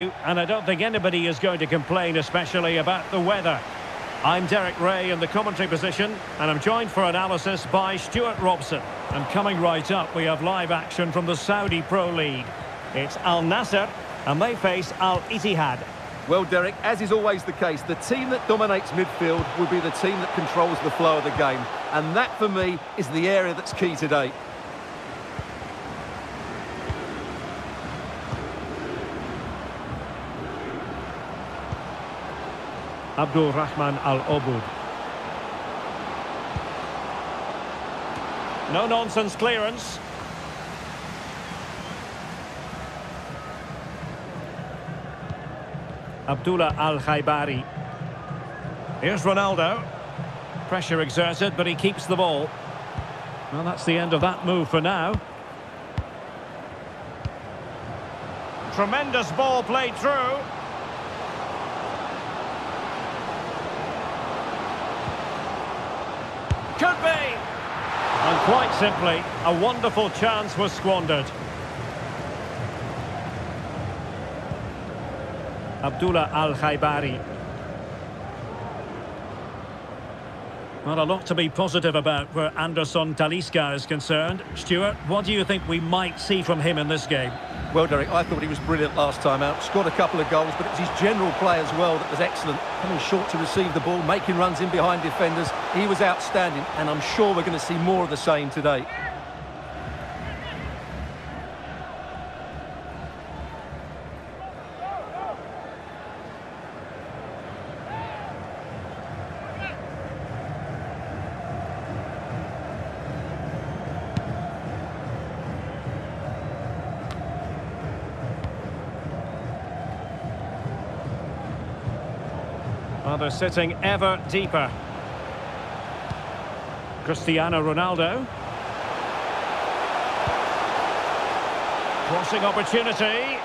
And I don't think anybody is going to complain, especially about the weather. I'm Derek Ray in the commentary position, and I'm joined for analysis by Stuart Robson. And coming right up, we have live action from the Saudi Pro League. It's Al Nassr, and they face Al Ittihad. Well, Derek, as is always the case, the team that dominates midfield will be the team that controls the flow of the game. And that, for me, is the area that's key today. Abdul Rahman Al Obud. No nonsense clearance. Abdullah Al Khaibari. Here's Ronaldo. Pressure exerted, but he keeps the ball. Well, that's the end of that move for now. Tremendous ball played through. Could be. And quite simply, a wonderful chance was squandered. Abdullah Al-Khaibari. Well, a lot to be positive about where Anderson Talisca is concerned. Stuart, what do you think we might see from him in this game? Well, Derek, I thought he was brilliant last time out. Scored a couple of goals, but it was his general play as well that was excellent. Coming short to receive the ball, making runs in behind defenders. He was outstanding, and I'm sure we're going to see more of the same today. They're sitting ever deeper. Cristiano Ronaldo. Crossing opportunity.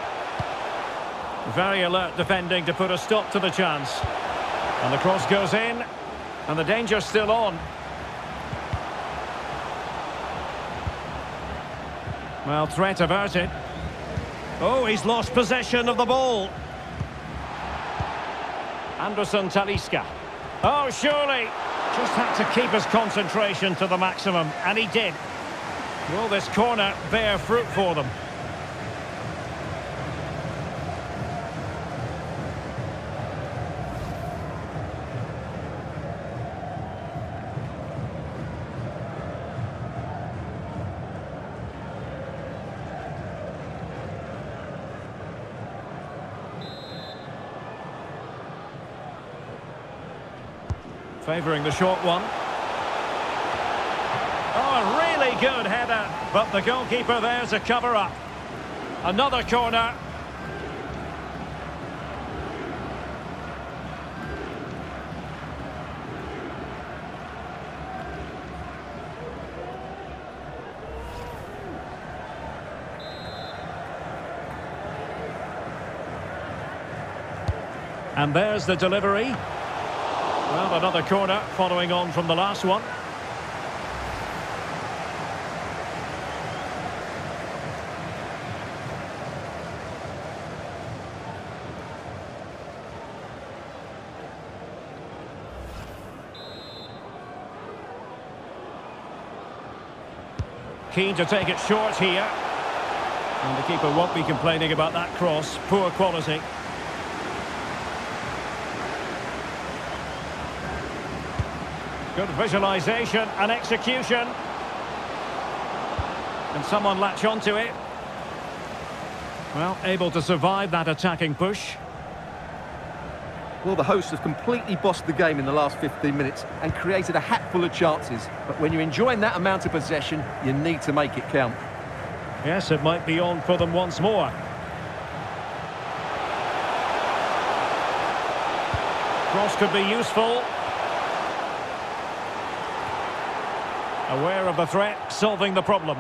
Very alert defending to put a stop to the chance. And the cross goes in. And the danger's still on. Well, threat averted. Oh, he's lost possession of the ball. Anderson Talisca. Oh, surely. Just had to keep his concentration to the maximum, and he did. Will this corner bear fruit for them? Favouring the short one. Oh, really good header, but the goalkeeper there's a cover up. Another corner. And there's the delivery. Well, another corner following on from the last one. Keen to take it short here. And the keeper won't be complaining about that cross. Poor quality. Good visualisation and execution. Can someone latch onto it? Well, able to survive that attacking push. Well, the hosts have completely bossed the game in the last 15 minutes and created a hatful of chances. But when you're enjoying that amount of possession, you need to make it count. Yes, it might be on for them once more. Cross could be useful. Aware of the threat, solving the problem.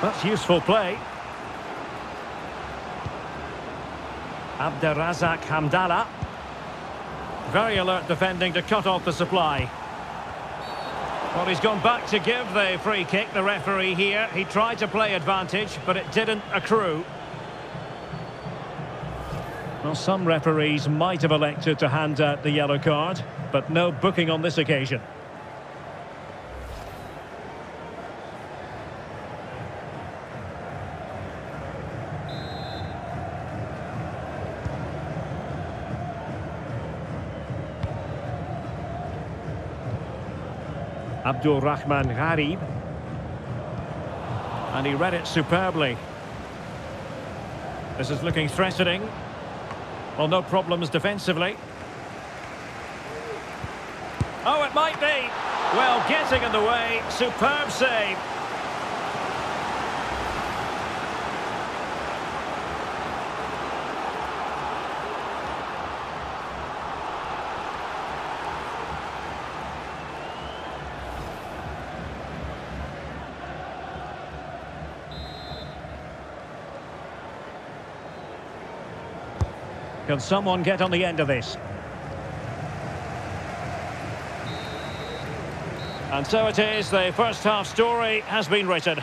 That's useful play. Abderrazak Hamdallah. Very alert defending to cut off the supply. Well, he's gone back to give the free kick, the referee here. He tried to play advantage, but it didn't accrue. Well, some referees might have elected to hand out the yellow card, but no booking on this occasion. Abdul Rahman Gharib. And he read it superbly. This is looking threatening. Well, no problems defensively. Oh, it might be. Well, getting in the way. Superb save. Can someone get on the end of this? And so it is, the first half story has been written.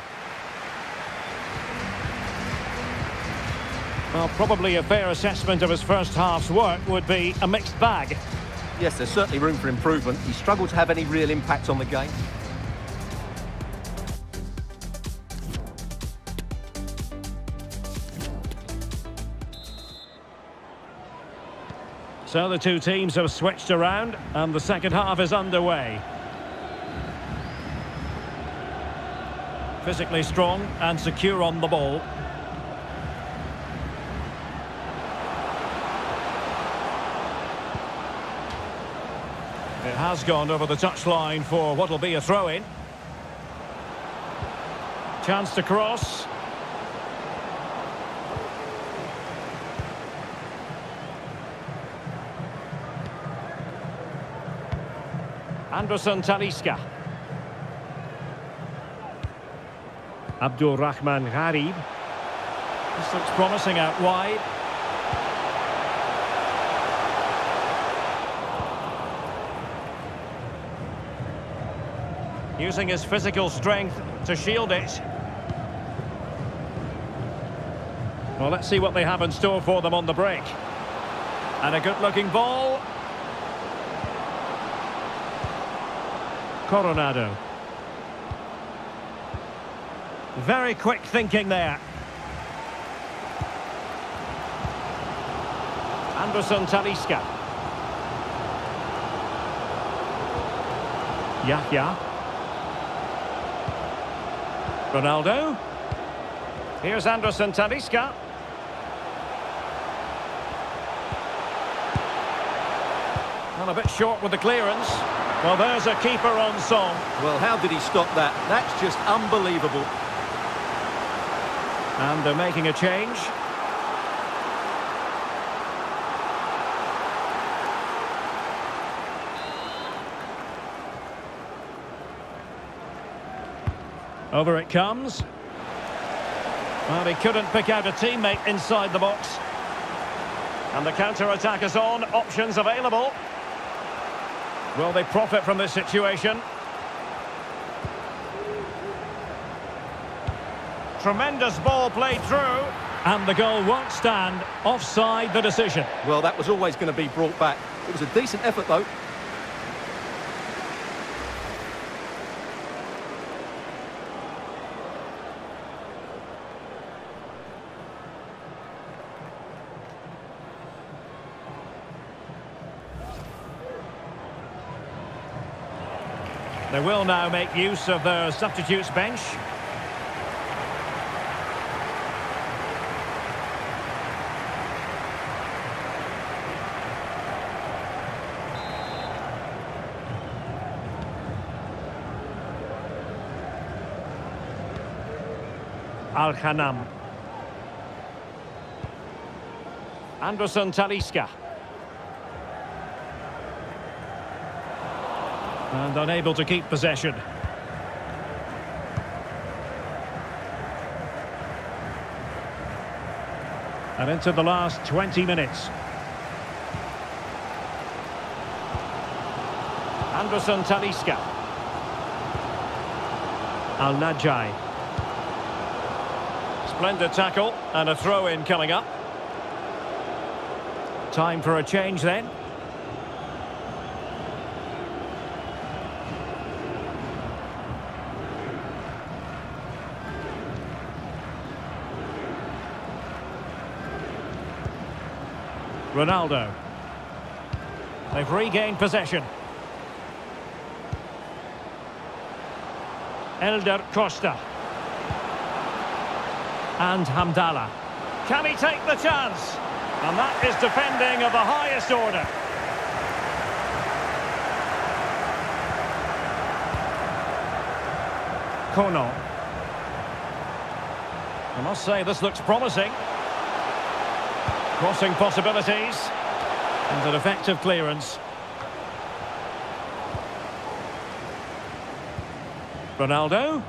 Well, probably a fair assessment of his first half's work would be a mixed bag. Yes, there's certainly room for improvement. He struggled to have any real impact on the game. So the two teams have switched around and the second half is underway. Physically strong and secure on the ball. It has gone over the touchline for what will be a throw-in. Chance to cross. Anderson Talisca. Abdul Rahman Gharib. This looks promising out wide. Using his physical strength to shield it. Well, let's see what they have in store for them on the break. And a good-looking ball. Coronado. Very quick thinking there. Anderson Talisca. Yahya. Ronaldo. Here's Anderson Talisca. And a bit short with the clearance. Well, there's a keeper on song. Well, how did he stop that? That's just unbelievable. And they're making a change. Over it comes. Well, he couldn't pick out a teammate inside the box. And the counter-attack is on. Options available. Will they profit from this situation? Tremendous ball played through. And the goal won't stand. Offside the decision. Well, that was always going to be brought back. It was a decent effort, though. They will now make use of their substitutes bench. Al-Khanam. Anderson Talisca. And unable to keep possession. And into the last 20 minutes. Anderson Talisca. Al-Najai. Splendid tackle and a throw-in coming up. Time for a change then. Ronaldo. They've regained possession. Helder Costa. And Hamdallah. Can he take the chance? And that is defending of the highest order. Kono. I must say this looks promising. Crossing possibilities. And an effective clearance. Ronaldo.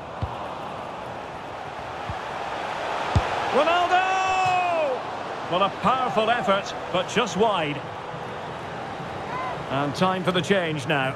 Ronaldo! Well, a powerful effort, but just wide. And time for the change now.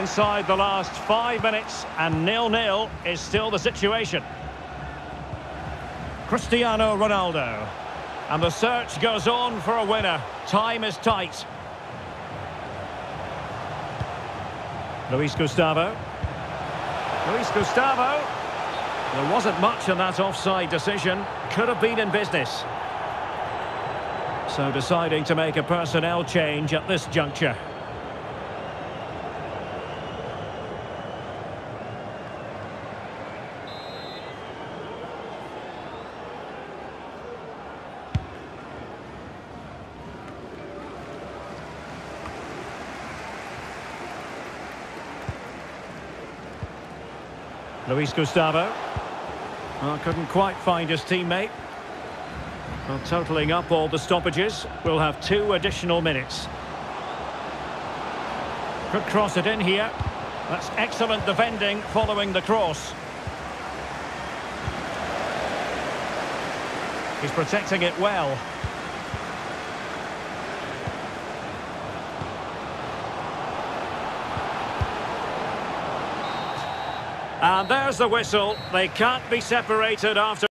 Inside the last five minutes and nil-nil is still the situation. Cristiano Ronaldo. And the search goes on for a winner. Time is tight. Luis Gustavo. Luis Gustavo. There wasn't much in that offside decision. Could have been in business. So deciding to make a personnel change at this juncture. Luis Gustavo. Well, couldn't quite find his teammate. Well, totalling up all the stoppages, we'll have two additional minutes. Could cross it in here. That's excellent defending following the cross. He's protecting it well. And there's the whistle. They can't be separated after...